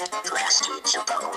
Plastic Chapeau.